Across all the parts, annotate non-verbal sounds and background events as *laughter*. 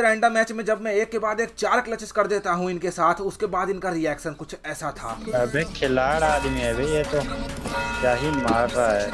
के random match में जब मैं एक के बाद एक चार क्लचेस कर देता हूँ इनके साथ, उसके बाद इनका रिएक्शन कुछ ऐसा था। अबे, खिलाड़ आदमी है ये तो क्या ही मार रहा है।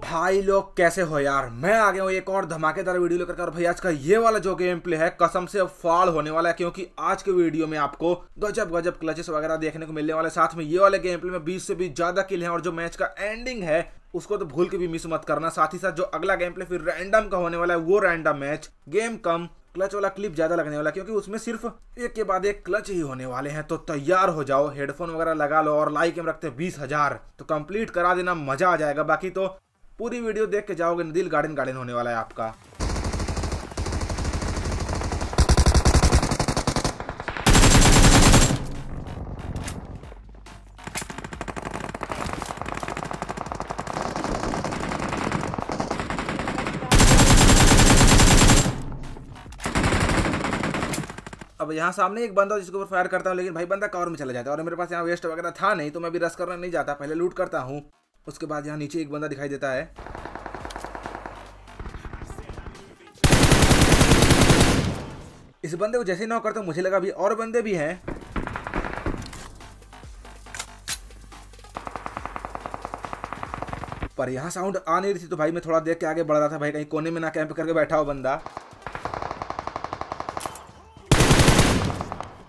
भाई लोग कैसे हो यार? मैं आ गया हूँ एक और धमाकेदार वीडियो लेकर और भाई आज का ये वाला जो गेम प्ले है, कसम से फाड़ होने वाला है क्योंकि आज के वीडियो में आपको गजब गजब क्लचेस वगैरह देखने को मिलने वाले। साथ में ये वाले गेम प्ले में 20 से भी ज़्यादा किल हैं और जो मैच का एंडिंग है, उसको तो भूल के भी मिस मत करना। साथ ही साथ जो अगला गेम प्ले फिर रैंडम का होने वाला है, वो रैंडम मैच गेम कम क्लच वाला क्लिप ज़्यादा लगने वाला क्योंकि उसमें सिर्फ़ एक के बाद एक क्लच ही होने वाले हैं। तो तैयार हो जाओ हेडफोन वगैरह लगा लो और लाइक एम रखते बीस हज़ार। तो कंप्लीट करा देना, मज़ा आ जाएगा। बाकी तो पूरी वीडियो देख के जाओगे दिल गार्डन गार्डन होने वाला है आपका। अब यहाँ सामने एक बंदा जिसके ऊपर फायर करता हूँ, लेकिन भाई बंदा कवर में चला जाता है। और मेरे पास यहाँ वेस्ट वगैरह था नहीं तो मैं भी रस करना नहीं जाता, पहले लूट करता हूँ। उसके बाद यहाँ नीचे एक बंदा दिखाई देता है। इस बंदे को जैसे ही नॉक करता मुझे लगा अभी और बंदे भी हैं। पर यहाँ साउंड आ नहीं रही थी तो भाई मैं थोड़ा देख के आगे बढ़ रहा था, भाई कहीं कोने में ना कैंप करके बैठा हो बंदा।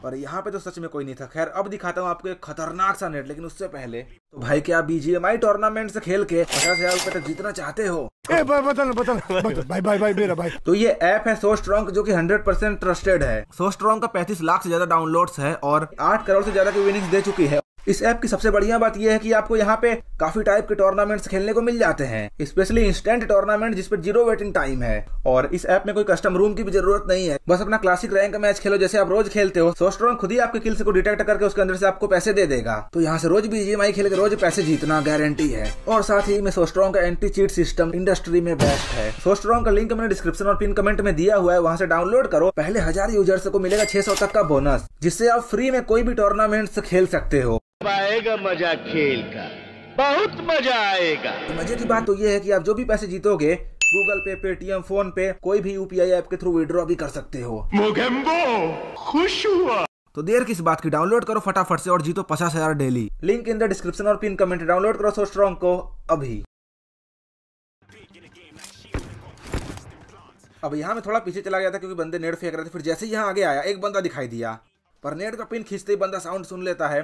पर यहाँ पे तो सच में कोई नहीं था। खैर अब दिखाता हूँ आपको एक खतरनाक सा नेट लेकिन उससे पहले तो भाई क्या बीजीएमआई टूर्नामेंट से खेल के पचास हज़ार रुपए तक जीतना चाहते हो? ए भाई बतल, बतल, बतल, भाई भाई भाई मेरा भाई। तो ये ऐप है सो स्ट्रॉन्ग जो कि 100% परसेंट ट्रस्टेड है। सो स्ट्रॉन्ग का 35 लाख से ज़्यादा डाउनलोड्स है और 8 करोड़ से ज़्यादा की विनिंग्स दे चुकी है। इस ऐप की सबसे बढ़िया बात यह है कि आपको यहाँ पे काफ़ी टाइप के टूर्नामेंट्स खेलने को मिल जाते हैं स्पेशली इंस्टेंट टूर्नामेंट जिसपे ज़ीरो वेटिंग टाइम है। और इस ऐप में कोई कस्टम रूम की भी ज़रूरत नहीं है। बस अपना क्लासिक रैंक मैच खेलो जैसे आप रोज खेलते हो। सो स्ट्रॉन्ग खुद ही आपके किल्स को डिटेक्ट करके उसके अंदर से आपको पैसे दे देगा। तो यहाँ से रोज बीजीएमआई खेल के रोज पैसे जीतना गारंटी है। और साथ ही में सो स्ट्रॉन्ग का एंटी चीट सिस्टम इंडस्ट्री में बेस्ट है। सो स्ट्रॉन्ग का लिंक मैंने डिस्क्रिप्शन और पिन कमेंट में दिया हुआ है। वहाँ से डाउनलोड करो। पहले हज़ार यूज़र्स को मिलेगा छह सौ तक का बोनस जिससे आप फ्री में कोई भी टूर्नामेंट खेल सकते हो। आएगा मज़ा खेल का। बहुत मज़ा आएगा। तो मज़े की बात तो ये है कि आप जो भी पैसे जीतोगे गूगल पे पेटीएम फ़ोन पे कोई भी यूपीआई ऐप के थ्रू विड्रॉ भी कर सकते हो। मोगेम्बो खुश हुआ। तो देर किस बात की? डाउनलोड करो फटाफट से और जीतो पचास हज़ार daily link in the description और पिन कमेंट डाउनलोड करो सो स्ट्रॉन्ग को अभी। अब यहाँ में थोड़ा पीछे चला गया था क्योंकि बंदे नेट फेंक रहे थे फिर जैसे ही यहाँ आगे आया एक बंदा दिखाई दिया। पर नेट का पिन खींचते ही बंदा साउंड सुन लेता है।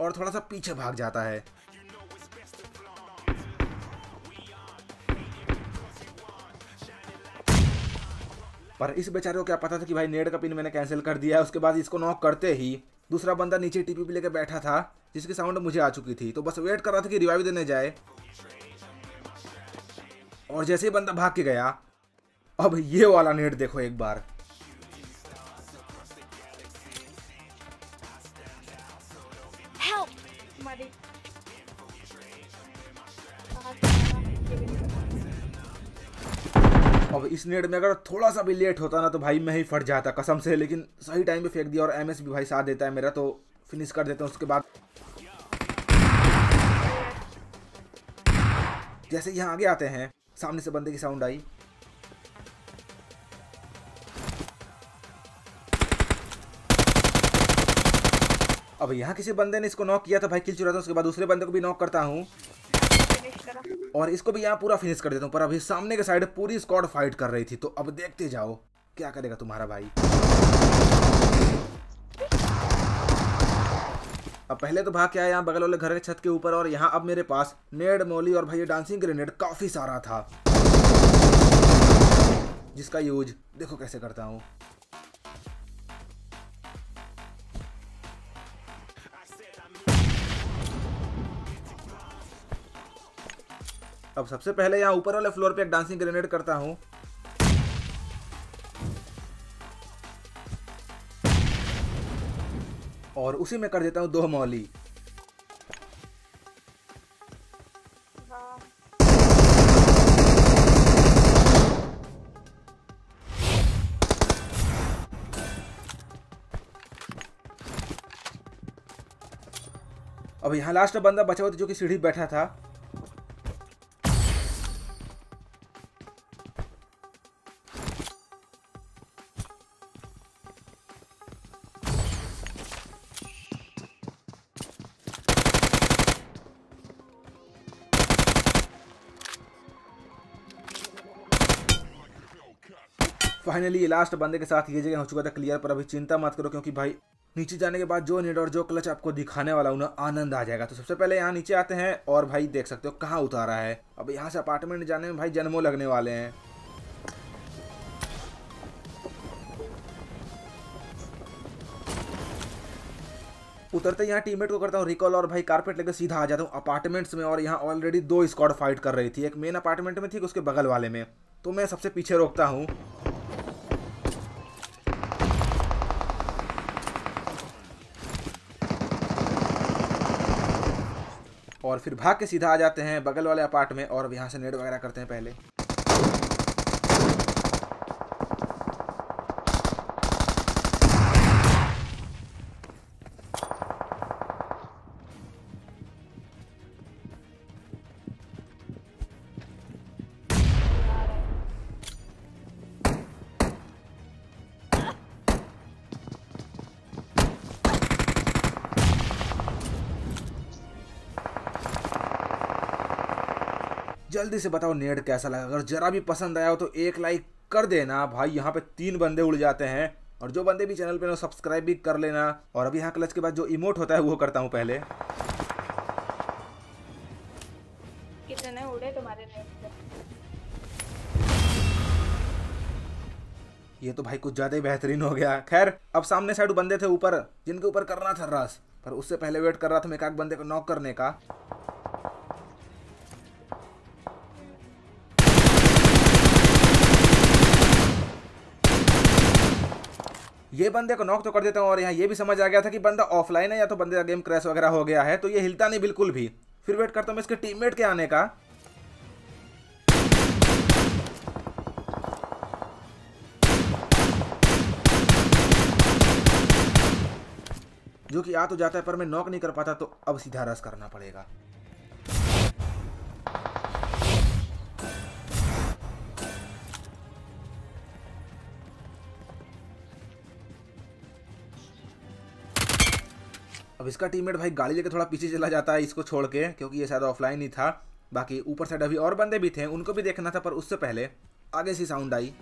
और थोड़ा सा पीछे भाग जाता है। पर इस बेचारे को क्या पता था कि भाई नेट का पिन मैंने कैंसिल कर दिया है, उसके बाद इसको नॉक करते ही दूसरा बंदा नीचे टीपी लेके बैठा था, जिसकी साउंड मुझे आ चुकी थी। तो बस वेट कर रहा था कि रिवाइव देने जाए। और जैसे ही बंदा भाग के गया, अब ये वाला नेट देखो एक बार। अब इस नेट में अगर थोड़ा सा भी लेट होता ना तो भाई मैं ही फट जाता कसम से, लेकिन सही टाइम पे फेंक दिया और एमएस भी भाई साथ देता है मेरा तो फिनिश कर देता हूँ उसके बाद जैसे यहाँ आगे आते हैं, सामने से बंदे की साउंड आई अब यहाँ किसी बंदे ने इसको नॉक किया था भाई किल चुरा था उसके बाद दूसरे बंदे को भी नॉक करता हूँ. और इसको भी यहाँ पूरा फिनिश कर देता हूँ, पर अभी सामने के साइड पूरी स्क्वाड फाइट कर रही थी तो अब देखते जाओ, क्या करेगा तुम्हारा भाई। अब पहले तो भाग के आया यहाँ बगल वाले घर के छत के ऊपर, और यहाँ अब मेरे पास नेड मोली और भाई डांसिंग ग्रेनेड काफ़ी सारा था, जिसका यूज़ देखो कैसे करता हूँ। अब सबसे पहले यहाँ ऊपर वाले फ्लोर पे एक डांसिंग ग्रेनेड करता हूँ। और उसी में कर देता हूँ दो मौली। अब यहाँ लास्ट बंदा बचा हुआ था जो कि सीढ़ी बैठा था। फाइनली ये लास्ट बंदे के साथ ये जगह हो चुका था क्लियर पर अभी चिंता मत करो क्योंकि भाई, नीचे जाने के बाद जो नीड और जो क्लच आपको दिखाने वाला हूँ ना आनंद आ जाएगा। तो सबसे पहले यहाँ नीचे आते हैं और भाई देख सकते हो कहाँ उतारा है। अब यहाँ से अपार्टमेंट जाने में भाई जन्मों लगने वाले हैं। उतरते यहाँ टीममेट को करता हूँ रिकॉल और भाई कारपेट लेकर सीधा आ जाता हूँ अपार्टमेंट्स में और यहाँ ऑलरेडी दो स्क्वाड फाइट कर रही थी। एक मेन अपार्टमेंट में थी उसके बगल वाले में। तो मैं सबसे पीछे रोकता हूँ। और फिर भाग के सीधा आ जाते हैं बगल वाले अपार्ट में और यहाँ से नेट वगैरह करते हैं पहले। जल्दी से बताओ नेट कैसा लगा। अगर जरा भी पसंद आया हो तो एक लाइक कर देना। भाई यहाँ पे तीन बंदे उड़ जाते हैं और जो बंदे भी चैनल पे ना सब्सक्राइब भी कर लेना और अभी यहाँ क्लच के बाद जो इमोट होता है वो करता हूँ पहले। कितने उड़े तुम्हारे ये तो भाई कुछ ज़्यादा ही बेहतरीन हो गया। खैर अब सामने साइड बंदे थे ऊपर जिनके ऊपर करना था रस पर उससे पहले वेट कर रहा था मैं एक बंदे को नॉक करने का। ये बंदे को नॉक तो कर देता हूँ और यहाँ ये भी समझ आ गया था कि बंदा ऑफलाइन है या तो बंदे का गेम क्रैश वगैरह हो गया है तो ये हिलता नहीं बिल्कुल भी। फिर वेट करता हूँ इसके टीममेट के आने का। जो कि आ तो जाता है पर मैं नॉक नहीं कर पाता तो अब सीधा रस करना पड़ेगा। अब इसका टीममेट भाई गाड़ी लेके थोड़ा पीछे चला जाता है इसको छोड़ के, क्योंकि ये शायद ऑफलाइन ही था। बाकी ऊपर साइड अभी और बंदे भी थे, उनको भी देखना था, पर उससे पहले आगे से साउंड आई।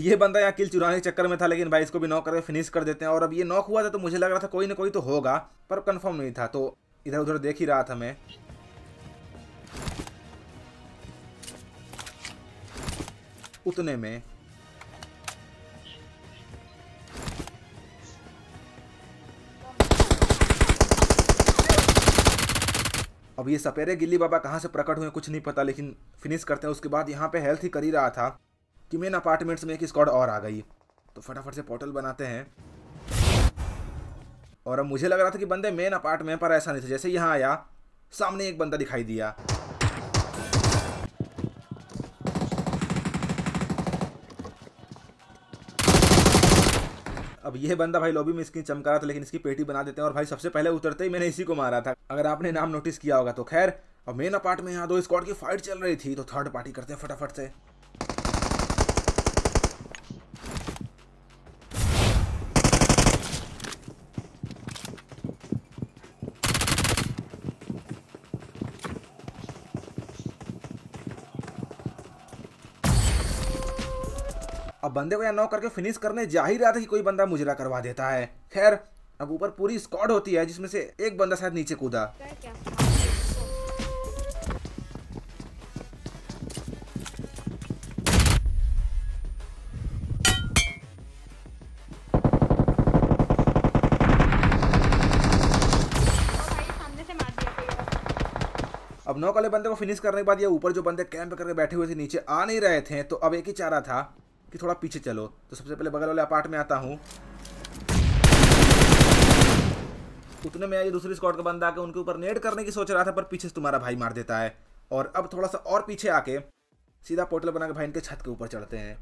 ये बंदा यहाँ किल चुराने के चक्कर में था, लेकिन भाई इसको भी नॉक करके फिनिश कर देते हैं। और अब ये नॉक हुआ था तो मुझे लग रहा था कोई ना कोई तो होगा, पर कंफर्म नहीं था। तो इधर उधर देख ही रहा था मैं। उतने में। अब ये सपेरे गिल्ली बाबा कहाँ से प्रकट हुए कुछ नहीं पता, लेकिन फिनिश करते हैं। उसके बाद यहाँ पे हेल्थ ही कर ही रहा था। कि मेन अपार्टमेंट्स में एक स्क्वाड और आ गई। तो फटाफट से पोर्टल बनाते हैं। और अब मुझे लग रहा था कि बंदे मेन अपार्टमेंट पर ऐसा नहीं था, जैसे यहाँ आया, सामने एक बंदा दिखाई दिया। अब ये बंदा भाई लॉबी में इसकी चमका रहा था, लेकिन इसकी पेटी बना देते हैं और भाई सबसे पहले उतरते ही मैंने इसी को मारा था। अगर आपने नाम नोटिस किया होगा तो खैर, अब मेन अपार्ट में यहाँ दो स्क्वाड की फाइट चल रही थी तो थर्ड पार्टी करते हैं फटाफट से। अब बंदे को यहाँ नॉक करके फिनिश करने जा ही रहा था कि कोई बंदा मुजरा करवा देता है खैर, अब ऊपर पूरी स्क्वाड होती है, जिसमें से एक बंदा शायद नीचे कूदा। अब नौ वाले बंदे को फिनिश करने के बाद ये ऊपर जो बंदे कैंप करके बैठे हुए थे, नीचे आ नहीं रहे थे तो अब एक ही चारा था कि थोड़ा पीछे चलो तो सबसे पहले बगल वाले अपार्ट में आता हूँ उतने में ये दूसरी स्कॉट का बंदा आके उनके ऊपर नेट करने की सोच रहा था पर पीछे से तुम्हारा भाई मार देता है और अब थोड़ा सा और पीछे आके सीधा पोर्टल बना के भाई इनके छत के ऊपर चढ़ते हैं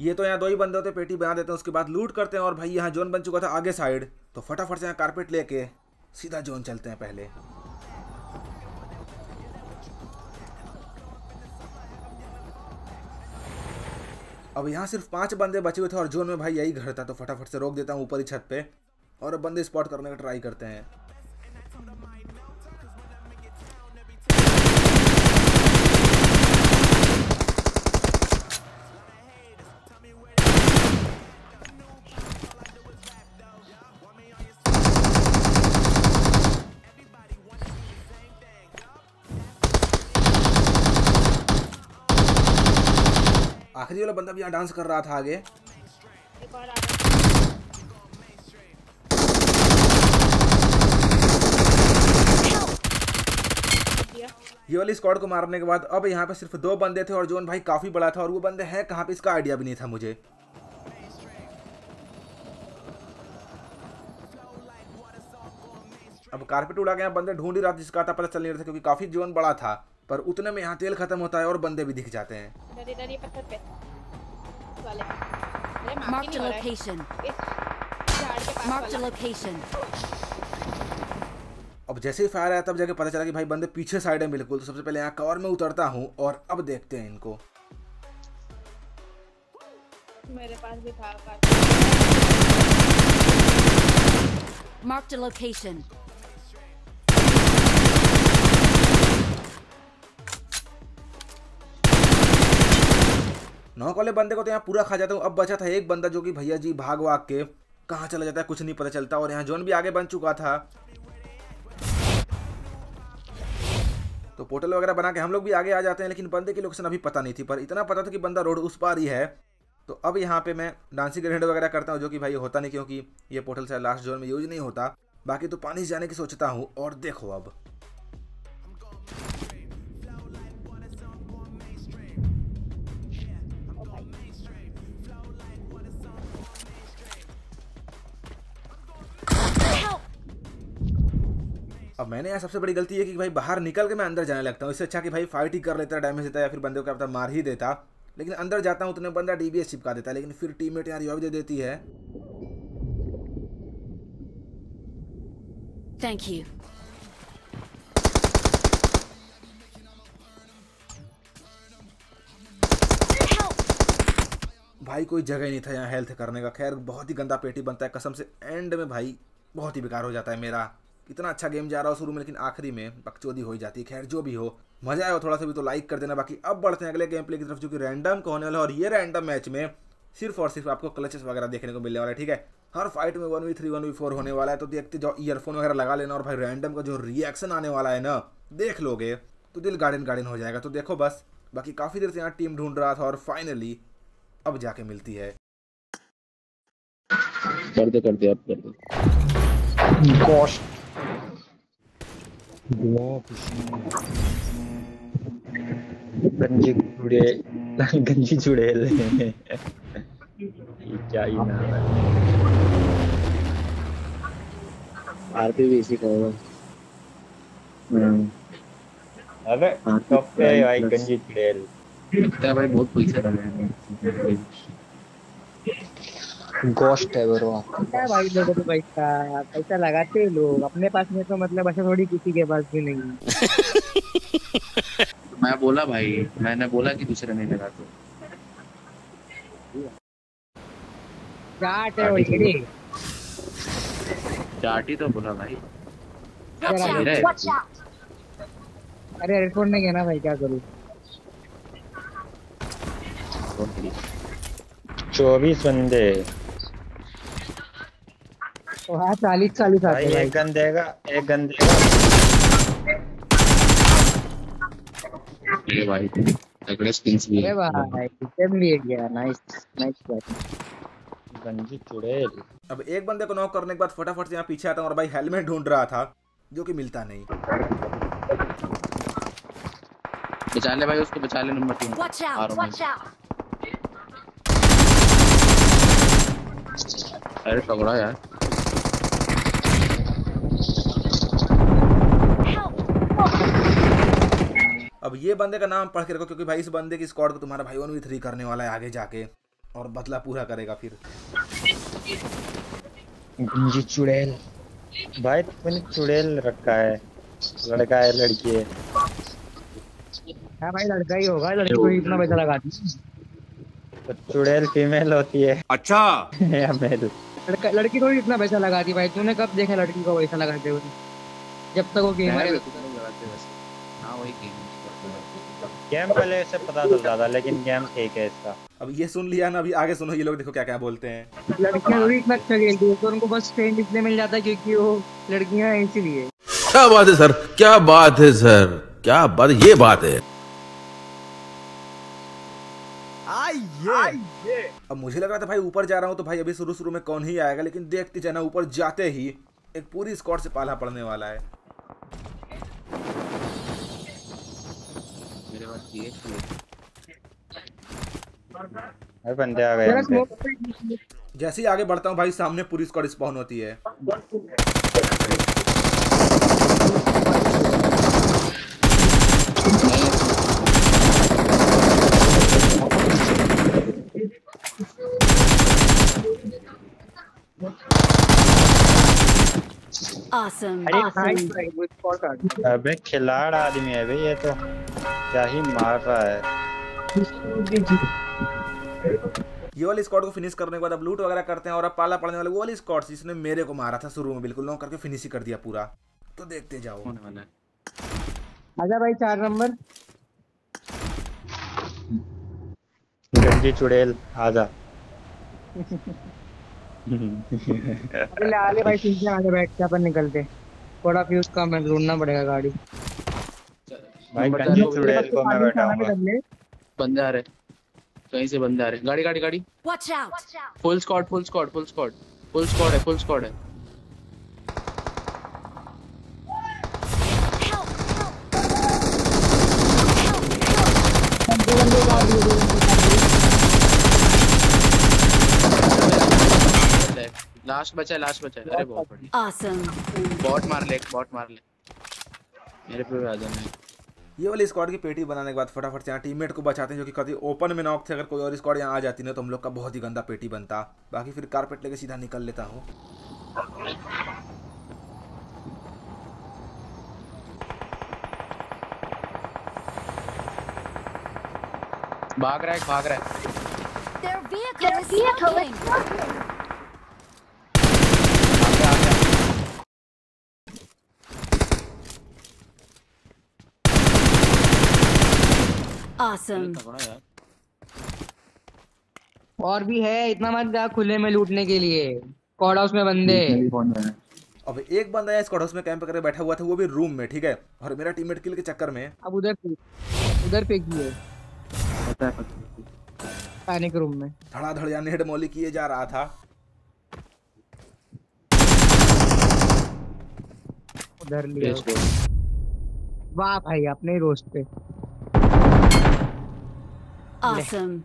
ये तो यहाँ दो ही बंदे होते, पेटी बना देते हैं, उसके बाद लूट करते हैं और भाई यहाँ जोन बन चुका था आगे साइड तो फटाफट से यहाँ कारपेट लेके सीधा जोन चलते हैं पहले। अब यहाँ सिर्फ़ पाँच बंदे बचे हुए थे और जोन में भाई यही घर था तो फटाफट से रोक देता हूँ ऊपर ही छत पे और अब बंदे स्पॉट करने का ट्राई करते हैं। वाला बंदा भी यहाँ डांस कर रहा था आगे। ये वाली स्क्वाड को मारने के बाद अब यहाँ पे सिर्फ़ दो बंदे थे और जोन भाई काफ़ी बड़ा था और वो बंदे हैं, कहाँ पे इसका आइडिया भी नहीं था मुझे। अब कारपेट उड़ा गया बंदे ढूंढ ही रहा था, जिसका था पता चल नहीं रहा था क्योंकि काफ़ी जोन बड़ा था, पर उतने में यहाँ तेल खत्म होता है और बंदे भी दिख जाते हैं। Marked a location. Marked a location. अब जैसे ही फायर आया तब जाके पता चला कि भाई बंदे पीछे साइड है बिल्कुल। तो सबसे पहले यहाँ कवर में उतरता हूँ और अब देखते हैं इनको। मेरे पास भी था कार Marked a नौक वाले बंदे को तो यहाँ पूरा खा जाता हूँ। अब बचा था एक बंदा जो कि भैया जी भाग वाग के कहाँ चला जाता है, कुछ नहीं पता चलता और यहाँ जोन भी आगे बन चुका था। तो पोर्टल वगैरह बना के हम लोग भी आगे आ जाते हैं, लेकिन बंदे की लोकेशन अभी पता नहीं थी, पर इतना पता था कि बंदा रोड उस पार ही है। तो अब यहाँ पे मैं डांसिंग ग्रेनेड वगैरह करता हूँ, जो कि भाई होता नहीं क्योंकि ये पोर्टल से लास्ट जोन में यूज़ नहीं होता। बाकी तो पानी जाने की सोचता हूँ और देखो अब। अब मैंने यहाँ सबसे बड़ी गलती है कि भाई बाहर निकल के मैं अंदर जाने लगता हूँ। इससे अच्छा कि भाई फाइट ही कर लेता डैमेज देता या फिर बंदे को क्या मार ही देता। लेकिन अंदर जाता हूँ उतने बंदा डीबीएस चिपका देता है लेकिन फिर टीममेट यार रिवाइव दे देती है। You. Help! भाई कोई जगह ही नहीं था यहाँ हेल्थ करने का। खैर बहुत ही गंदा पेटी बनता है। कसम से एंड में भाई बहुत ही बेकार हो जाता है मेरा। इतना अच्छा गेम जा रहा हो शुरू में लेकिन आखिरी में बकचोदी हो ही जाती है। खैर जो भी हो मज़ा आया हो थोड़ा सा भी तो लाइक कर देना। बाकी अब बढ़ते हैं अगले गेम प्ले की तरफ़ जो कि रैंडम का होने वाला है। और ये रैंडम मैच में सिर्फ़ और सिर्फ़ आपको क्लचेस वगैरह देखने को मिलने वाला है ठीक है? हर फाइट में one v three one v four होने वाला है। तो देखते जाओ ईयरफोन वगैरह लगा लेना। और भाई रैंडम का जो रिएक्शन आने वाला है ना देख लोगे तो दिल गार्डन गार्डन हो जाएगा। तो देखो बस बाकी काफ़ी देर से यहाँ टीम ढूंढ रहा था और फाइनली अब जाके मिलती है। कर दे कर दे अब कर दे गंजी चुड़े गंजी चुड़ैल क्या ही नाम है। आरपी भी इसी का होगा। अबे हाँ, टॉप पे भाई गंजी चुड़ैल लगता है भाई बहुत पैसा लगा है गोस्ट है ब्रो क्या भाई लोगों को पैसा पैसा लगाते हैं लोग। अपने पास में तो मतलब ऐसा थोड़ी किसी के पास भी नहीं *laughs* मैं बोला भाई मैंने बोला कि दूसरे नहीं लगाते। चाट है वही चाटी तो बोला भाई! अरे हेडफोन नहीं कहना भाई क्या करूँ? चौबीस बंदे। तो हाँ चालीस चालीस आते हैं एक गन देगा एक गन देगा। ये भाई तगड़े स्किल्स भी है भाई टेम लिए गया नाइस नाइस गंजी चुड़ैल। अब एक बंदे को नॉक करने के बाद फटाफट से यहाँ पीछे आता हूँ और भाई हेलमेट ढूंढ रहा था जो कि मिलता नहीं। बचा ले भाई उसको बचा ले नंबर तीन। Watch आ out! रहा Watch out! अरे पकड़ा यार। अब ये बंदे का नाम पढ़ के रखो क्योंकि भाई इस बंदे की स्क्वाड को तुम्हारा भाई वन वी थ्री करने वाला है आगे जाके और बदला पूरा करेगा फिर। गंजी चुड़ैल। भाई तुमने चुड़ैल रखा है। लड़का है लड़की है। हाँ भाई लड़का ही होगा लड़की को इतना पैसा लगा दी। तो चुड़ैल फीमेल होती है। अच्छा। *laughs* या मेल लड़का लड़की को इतना पैसा लगा दी भाई तूने कब देखा लड़की को पैसा लगाते हुए? जब तक वो गेमर है। भी गेम पहले से पता तो ज़्यादा लेकिन गेम ठीक है इसका। अब ये सुन लिया ना अभी आगे सुनो ये लोग देखो क्या क्या बोलते हैं। लड़कियाँ थोड़ी इतना अच्छा खेलती है तो उनको बस फ्रेंड इसलिए मिल जाता है क्योंकि वो लड़कियाँ हैं इसीलिए। क्या बात है सर? क्या बात है सर? क्या बात ये बात है। अब मुझे लग रहा था भाई ऊपर जा रहा हूँ तो भाई अभी शुरू शुरू में कौन ही आएगा लेकिन देखते जाना ऊपर जाते ही एक पूरी स्क्वाड से पाला पड़ने वाला है। बंदे आ गए जैसे ही आगे बढ़ता हूँ भाई सामने पूरी स्क्वाड स्पॉन होती है। Awesome! अरे Awesome! अबे खिलाड़ आदमी है भाई ये तो क्या ही मार रहा है ये वाली स्क्वाड को फिनिश करने के बाद अब लूट वगैरह करते हैं और अब पाला पड़ने वाले वो वाली स्क्वाड जिसने मेरे को मारा था शुरू में बिल्कुल नॉक करके फिनिश ही कर दिया पूरा। तो देखते जाओ। आजा भाई चार नंबर गंजी चुड़ैल आजा। *laughs* अबे ले आले भाई सीधे आगे बैठ के अपन निकलते थोड़ा फ्यूज कम है ढूंढना पड़ेगा गाड़ी। भाई गंजी चुड़ैल को मैं ले। बंदे आ रहे कहीं से बंदे आ रहे गाड़ी गाड़ी गाड़ी। Watch out! Full squad full squad full squad full squad है फुल स्क्वाड है। लास्ट बचा है लास्ट बचा है। अरे बहुत बढ़िया। Awesome! बॉट मार ले बॉट मार ले। मेरे पे भी आ जाना ये वाली स्क्वाड की पेटी बनाने के बाद फटाफट से यहाँ टीममेट को बचाते हैं जो कि कभी ओपन में नॉक थे अगर कोई और स्क्वाड यहाँ आ जाती ना तो हम लोग का बहुत ही गंदा पेटी बनता। बाकी फिर कारपेट लेके सीधा निकल लेता हूँ। भाग रहा है भाग रहा है। Awesome! तगड़ा और भी है इतना मत जा खुले में लूटने के लिए। कॉड हाउस में बंदे। अब एक बंदा यहाँ स्क्वाड हाउस में कैंप करके बैठा हुआ था वो भी रूम में ठीक है? और मेरा टीममेट किल के चक्कर में। अब उधर उधर पता है पता है। पैनिक रूम में। धड़ाधड़ या नेड मौली किए जा रहा था। उधर लिया। वाह भाई अपने ही रोस्ट पे। Awesome!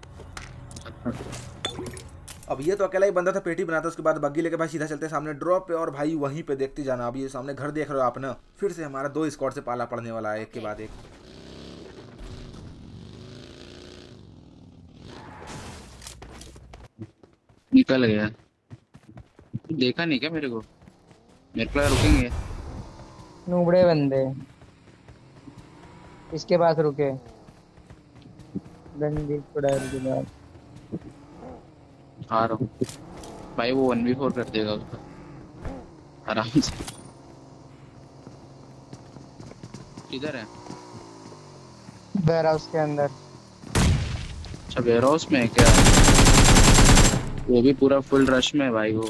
अब ये तो अकेला ही बंदा था पेटी बनाता उसके बाद बग्गी लेके भाई सीधा चलते हैं सामने ड्रॉप पे और भाई वहीं पे देखते जाना। अब ये सामने घर देख रहे हो आप ना फिर से हमारा दो स्क्वाड से पाला पड़ने वाला है एक के बाद एक। निकल गया। देखा नहीं क्या मेरे को? मेरे को रुकेंगे। नूबड़े बंदे। इसके पास रुके? गंदी चुड़ैल के बाद आ रहा हूँ भाई वो वन वी फोर कर देगा उसका। आराम से। किधर है? वेयर हाउस के अंदर। अच्छा वेयर हाउस में है क्या? वो भी पूरा फुल रश में है भाई वो।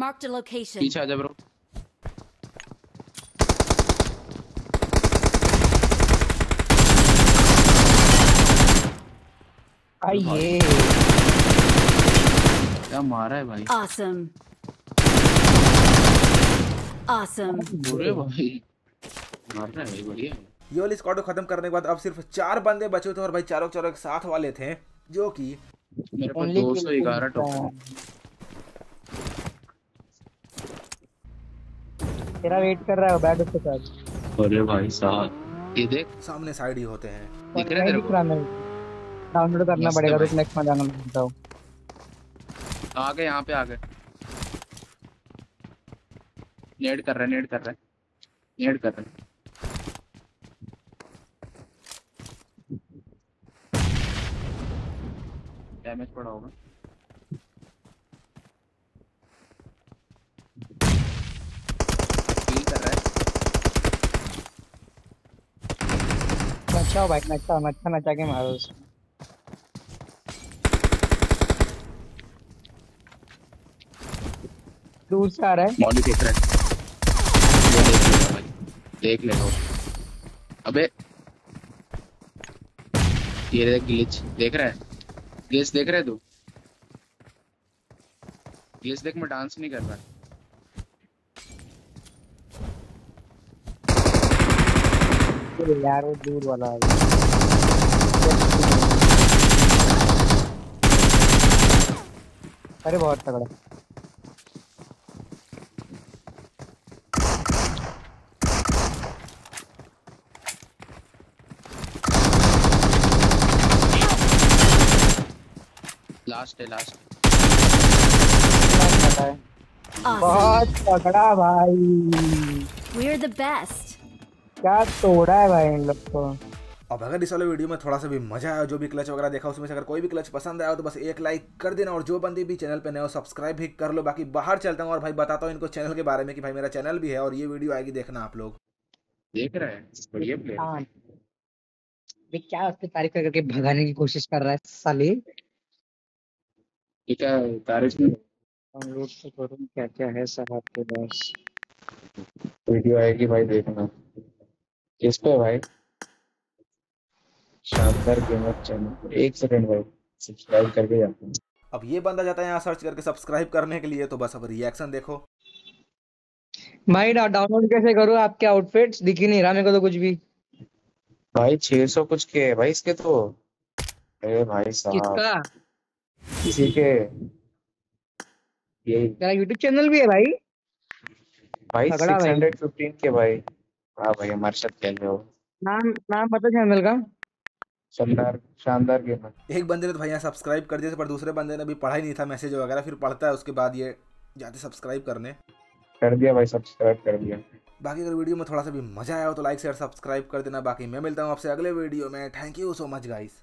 Marked a location. पीछे आ जा ब्रो आइए क्या मारा है भाई? Awesome. Awesome. बुरे भाई। मार रहा है भाई बढ़िया ये वाली स्क्वाड को खत्म करने के बाद अब सिर्फ़ चार बंदे बचे थे और भाई चारों चारों एक साथ वाले थे जो कि मेरे पास Only दो सौ ग्यारह किया तेरा वेट कर रहा है बैठ उसके साथ। अरे भाई साहब ये देख। सामने साइड ही होते हैं। दिख रहा है तेरे को? डाउनलोड करना पड़ेगा। तो नेक्स्ट में जाना पड़ता हूँ। आ गए यहाँ पे आ गए नेड कर रहा है नेड कर रहा है। नेड कर रहा है। डैमेज पड़ा होगा। Heal कर रहा है। नचाओ भाई नचाओ नचा नचा के मारो उसको दूर से आ रहा है। मॉली देख रहा है। देख वो। अबे। ये देख ग्लिच देख रहा है? ग्लिच देख रहा है तू? ग्लिच देख मैं डांस नहीं कर रहा। यार वो दूर वाला गया। अरे बहुत तगड़ा। है लास्ट. बहुत तगड़ा भाई। We're the best. क्या तोड़ा है भाई इन लोग को। अब अगर इस वाले वीडियो में थोड़ा सा भी मज़ा आया जो भी क्लच वगैरह देखा उसमें से अगर कोई भी क्लच पसंद आया तो बस एक लाइक कर देना और जो बंदे भी चैनल पे नए हो सब्सक्राइब भी कर लो। बाकी बाहर चलता हूँ और भाई बताता हूँ इनको चैनल के बारे में कि भाई मेरा चैनल भी है और ये वीडियो आएगी देखना आप लोग। देख रहा है बढ़िया प्लेयर हाँ। क्या उसकी तारीफ़ करके भगाने की कोशिश कर रहा है साले? ठीक है तारीफ़ में डाउनलोड तो करूँ क्या क्या है सब आपके पास? वीडियो आएगी भाई देखना। किस पे भाई? शानदार गेमर चैनल एक सेकंड भाई सब्सक्राइब करके जाते हैं। अब ये बंदा जाता है यहाँ सर्च करके सब्सक्राइब करने के लिए तो बस अब रिएक्शन देखो। भाई डाउनलोड कैसे करूँ? आपके आउटफिट्स दिख ही नहीं रहा मेरे को तो कुछ भी। भाई 600 कुछ के है भाई इसके तो। अरे भाई साहब। किसका? किसी के यही तेरा यूट्यूब चैनल भी है भाई? भाई तगड़ा भाई। 615 के भाई। हाँ भाई हमारे साथ खेल रहे हो। नाम नाम पता चैनल का? शानदार शानदार गेमर एक बंदे ने तो भाई यहाँ सब्सक्राइब कर दिया था पर दूसरे बंदे ने अभी पढ़ा ही नहीं था मैसेज वगैरह फिर पढ़ता है उसके बाद ये जाते सब्सक्राइब करने। कर दिया भाई सब्सक्राइब कर दिया। बाकी अगर वीडियो में थोड़ा सा भी मज़ा आया हो तो लाइक शेयर सब्सक्राइब कर देना। बाकी मैं मिलता हूँ आपसे अगले वीडियो में। Thank you so much guys